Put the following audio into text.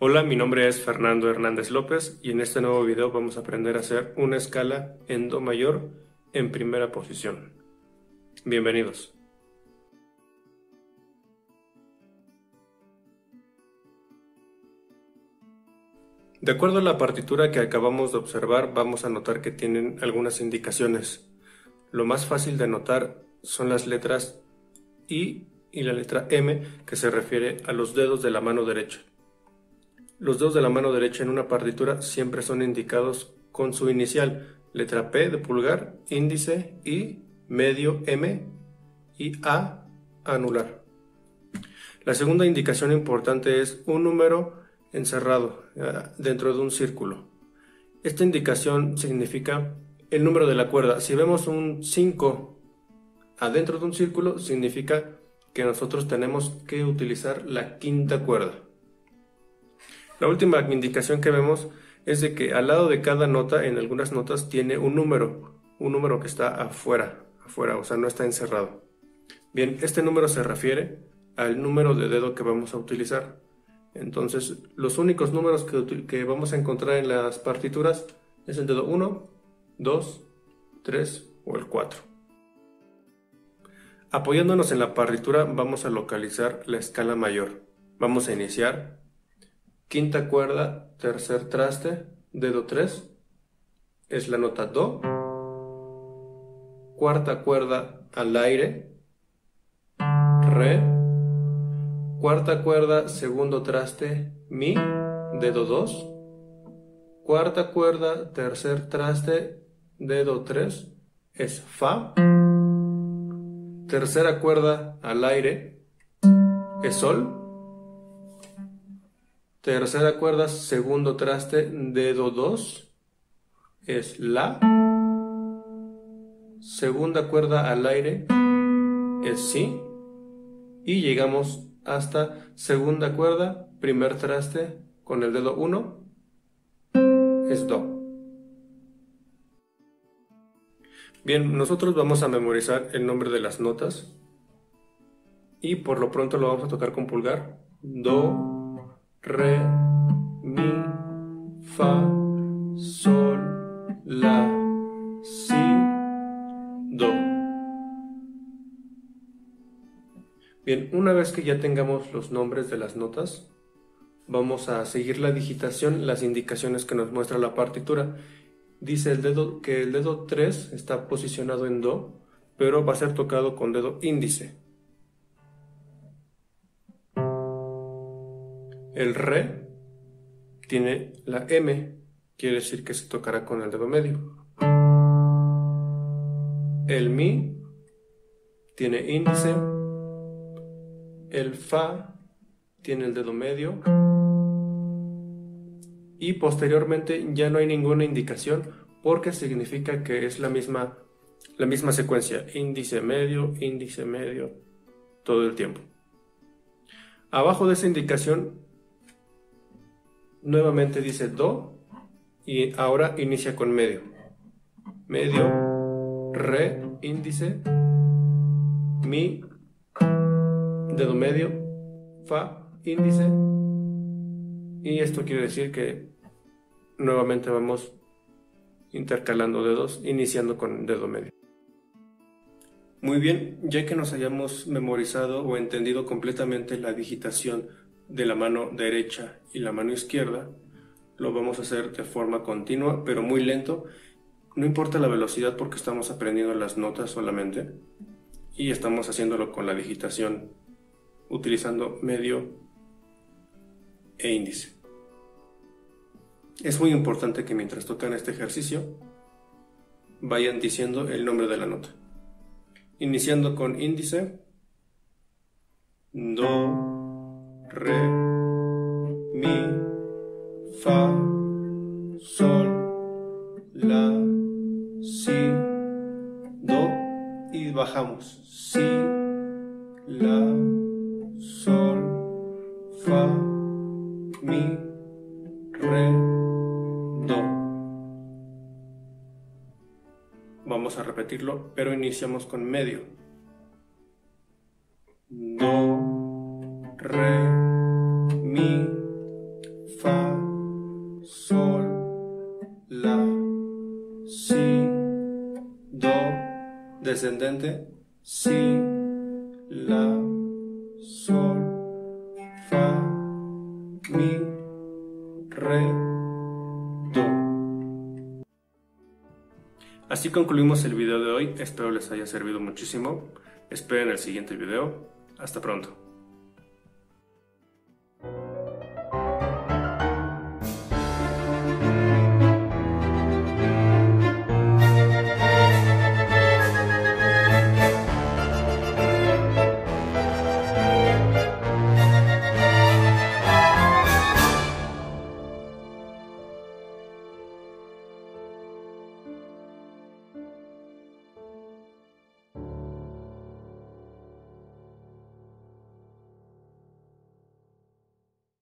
Hola, mi nombre es Fernando Hernández López y en este nuevo video vamos a aprender a hacer una escala en Do mayor en primera posición. Bienvenidos. De acuerdo a la partitura que acabamos de observar, vamos a notar que tienen algunas indicaciones. Lo más fácil de notar son las letras I y la letra M, que se refiere a los dedos de la mano derecha. Los dedos de la mano derecha en una partitura siempre son indicados con su inicial, letra P de pulgar, índice, I, medio, M y A, anular. La segunda indicación importante es un número encerrado eh, dentro de un círculo. Esta indicación significa el número de la cuerda. Si vemos un 5 adentro de un círculo, significa que nosotros tenemos que utilizar la quinta cuerda. La última indicación que vemos es de que al lado de cada nota, en algunas notas, tiene un número, un número que está afuera, afuera, o sea, no está encerrado. Bien, este número se refiere al número de dedo que vamos a utilizar. Entonces, los únicos números que, que vamos a encontrar en las partituras es el dedo 1, 2, 3 o el 4. Apoyándonos en la partitura vamos a localizar la escala mayor. Vamos a iniciar quinta cuerda, tercer traste, dedo 3, es la nota Do, cuarta cuerda al aire, Re, cuarta cuerda, segundo traste, Mi, dedo 2, cuarta cuerda, tercer traste, dedo 3, es Fa, tercera cuerda al aire, es Sol, Tercera cuerda, segundo traste, dedo 2, es La. Segunda cuerda al aire, es Si. Y llegamos hasta segunda cuerda, primer traste, con el dedo 1, es Do. Bien, nosotros vamos a memorizar el nombre de las notas y por lo pronto lo vamos a tocar con pulgar. Do, re, mi, fa, sol, la, si, do. Bien, una vez que ya tengamos los nombres de las notas, vamos a seguir la digitación, las indicaciones que nos muestra la partitura. Dice el dedo que el dedo 3 está posicionado en Do, pero va a ser tocado con dedo índice. El re tiene la M, quiere decir que se tocará con el dedo medio. El mi tiene índice. El fa tiene el dedo medio. Y posteriormente ya no hay ninguna indicación porque significa que es la misma, la misma secuencia. Índice medio, índice medio, todo el tiempo. Abajo de esa indicación nuevamente dice Do y ahora inicia con medio. Medio, Re, índice, Mi, dedo medio, Fa, índice. Y esto quiere decir que nuevamente vamos intercalando dedos, iniciando con dedo medio. Muy bien, ya que nos hayamos memorizado o entendido completamente la digitación de la mano derecha y la mano izquierda. Lo vamos a hacer de forma continua, pero muy lento. No importa la velocidad porque estamos aprendiendo las notas solamente y estamos haciéndolo con la digitación utilizando medio e índice. Es muy importante que mientras tocan este ejercicio vayan diciendo el nombre de la nota. Iniciando con índice, do, re, mi, fa, sol, la, si, do y bajamos. Si, la, sol, fa, mi, re, do. Vamos a repetirlo, pero iniciamos con medio. Do, re, descendente, si, la, sol, fa, mi, re, do. Así concluimos el video de hoy, espero les haya servido muchísimo, esperen el siguiente video, hasta pronto.